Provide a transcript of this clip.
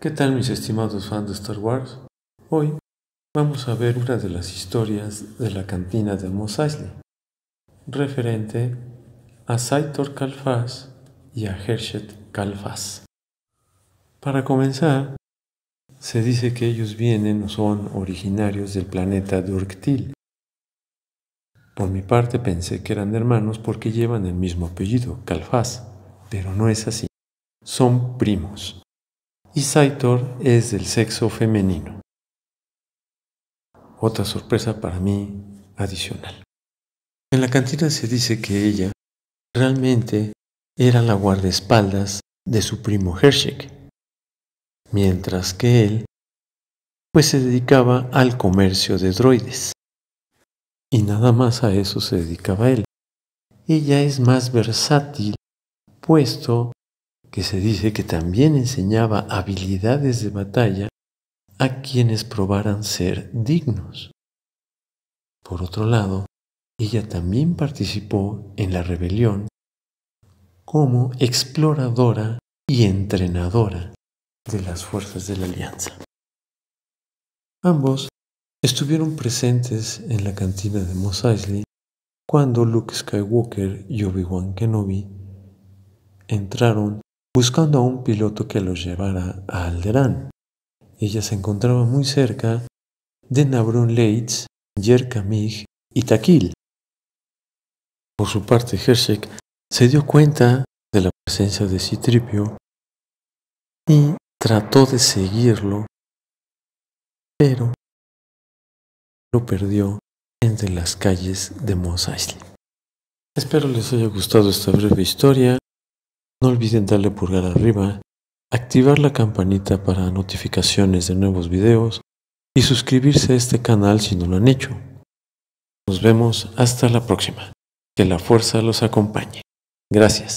¿Qué tal mis estimados fans de Star Wars? Hoy vamos a ver una de las historias de la cantina de Mos Eisley, referente a Saitor Kalfas y a Hershet Kalfas. Para comenzar, se dice que ellos vienen o son originarios del planeta Durktil. Por mi parte pensé que eran hermanos porque llevan el mismo apellido, Kalfas, pero no es así. Son primos. Y Saitor es del sexo femenino. Otra sorpresa para mí adicional. En la cantina se dice que ella realmente era la guardaespaldas de su primo Hershek, mientras que él pues se dedicaba al comercio de droides. Y nada más a eso se dedicaba él. Ella es más versátil, puesto que se dice que también enseñaba habilidades de batalla a quienes probaran ser dignos. Por otro lado, ella también participó en la rebelión como exploradora y entrenadora de las fuerzas de la Alianza. Ambos estuvieron presentes en la cantina de Mos Eisley cuando Luke Skywalker y Obi-Wan Kenobi entraron buscando a un piloto que los llevara a Alderaan. Ella se encontraba muy cerca de Nabron Leitz, Yerkamig y Takil. Por su parte, Hershek se dio cuenta de la presencia de Citripio y trató de seguirlo, pero lo perdió entre las calles de Mos. Espero les haya gustado esta breve historia. No olviden darle pulgar arriba, activar la campanita para notificaciones de nuevos videos y suscribirse a este canal si no lo han hecho. Nos vemos hasta la próxima. Que la fuerza los acompañe. Gracias.